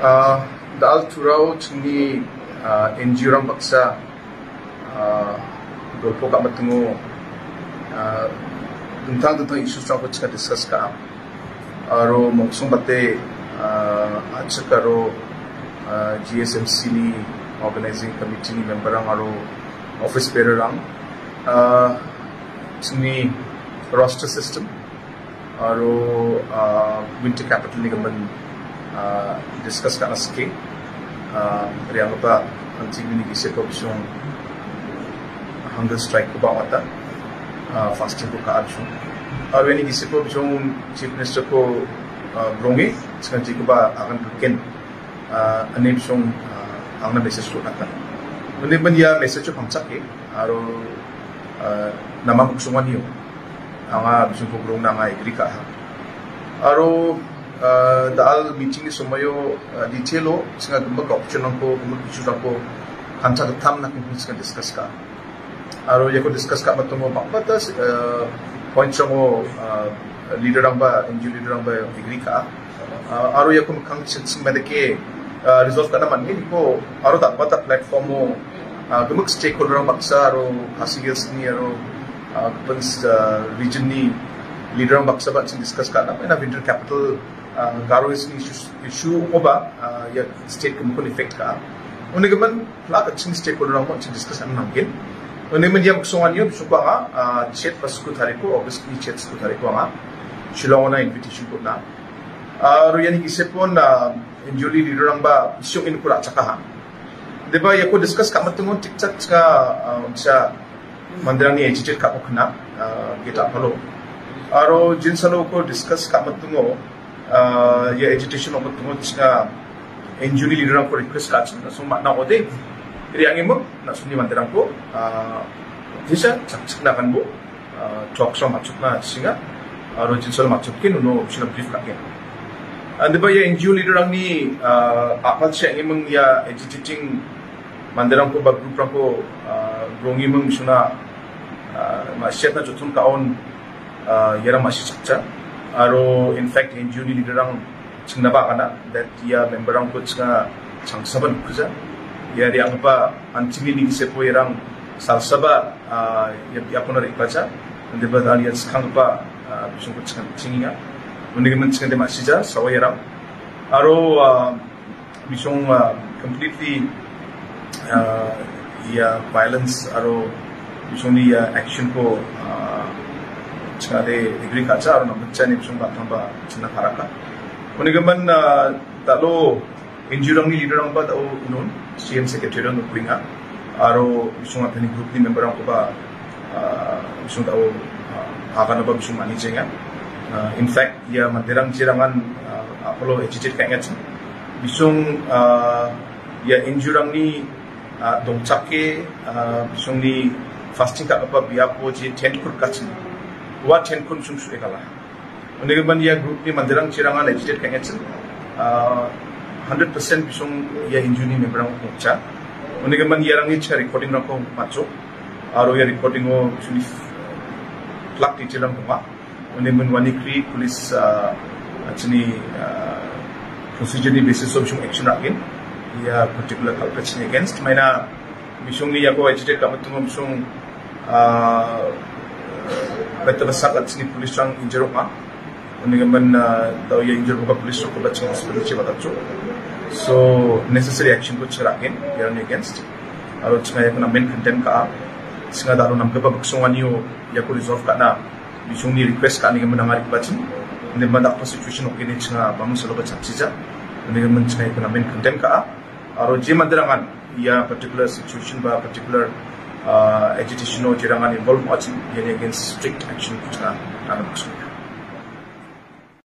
Uh, dal turau chungni uh, NGO rang baksa uh, golpo ka matungo uh, tentang tentang isu rang ko chika discuss ka aro mongsong bate uh, achak aro uh, GSMC ni organizing committee ni member rang aro office bearer rang uh, chungni roster system aro uh, winter capital ni gaman uh, discuss करना सके riang ba ang tingin ni isip ko yung hunger strike ko ba wata अब यानी किसी को जो chief minister को ब्रोंगे इसका जी को बा आगन केन अनेक जो आगना मैसेज को आता मुझे बंद या मैसेज को हमसा के आरो नमक सुमानियो आगा जो को ब्रोंग नागा एग्री का आरो uh, daal meeting ni sumayo uh, detailo singa gumba ka option ko gumba issue ko kanta tam na kung singa discuss ka. Aro yako discuss ka matungo bang batas uh, point mo uh, leader ang ba NGO leader ang ba agree ka. Aro yako sing medike uh, resolve ka naman hindi ko aro tak bata platform mo. Gumag stakeholder baksa aro hasigils ni aro region ni leader baksa ba discuss ka. Na winter capital Garo issue ओबा या state को मुकुल इफ़ेक्ट का उनके मन फ्लाक अच्छी स्टेट को रहा अच्छी डिस्कस हम नमकिन उन्हें मन यह सोवानियो सुको आ को थारे को ऑगस्ट की छेत को थारे को आ शिलोंग ना इनविटेशन को ना। और यानी किसे पोन इंजुरी रिडोरंबा इशू इन कुरा चका हा देबा ये को डिस्कस का मतंगो का उनसा मंदिरानी एजिटेट का और जिन सलो को डिस्कस का ya agitation apa tuh cina injury leader aku request kacu nah so makna kode jadi yang ini nah sunyi mantan aku uh, bisa cak cak nakan bu uh, cok sama cok nah singa. Uh, Atau jenis sama cok kini nuno sih brief kaki anda bayar ya injury leader orang ini apa sih yang ini ya agitating mantan aku bagu prako rongi mung sih na masih ada jutun kawan ya ni aro in fact NGO leader ang singnaba kana that ya member ang ko nga changsaban kuza ya yang apa antimi ni po irang salsaba ya ya pun ri baca ande ba dal ya skang pa bisung ko tsang tinginga undi gemen tsang de masija sawa irang aro bisung completely ya violence aro bisung ni action ko छा रे हिकिड़ी खां चार नंबर चइनि किस्म खां थंबा छिन फारा खां उनखे मन तालो एनजिओ रंगनि लीडर रंगबा त उन सीएम सेक्रेटरी रंग कुइना आरो बिसुं आथानि ग्रुपनि मेम्बर रंगबा बिसुं ताओ हागानबा बिसुं मानि जेंगा इनफैक्ट या मंदिरम चिरामान आपलो एजिटेट कांगा छिन बिसुं या एनजिओ रंगनि dongchake bisungni fasting ka apa biapo ji ten kur kachin wa kun sung su ekala Unig man ya group ni mandirang ejitit kaya nga 100% bisong ya injuni me berang cha unig man yarang ni cha recording rako macho. Aro ya recording o bisuni plak ti chilang kuma unig man wani kri police achini procedure ni basis of bisong action rakin ya particular culprits ni against. Maina bisong ni yako betul besar achini police rang injero ma unig man daw ya injero ka police ko ba chang hospital chi batacho so necessary action ko chirakin yaran against. Aro chinga yakuna main content ka singa dalo nam kaba buksong anyo yako resolve ka na bisung ni request ka ni gamana ngari bachin ne manda pa situation okay ni chinga bang salo ba chapsija ne gaman chinga main content ka aro je mandarangan ya particular situation ba particular agitation or Chirangani involved marching against strict action which uh, are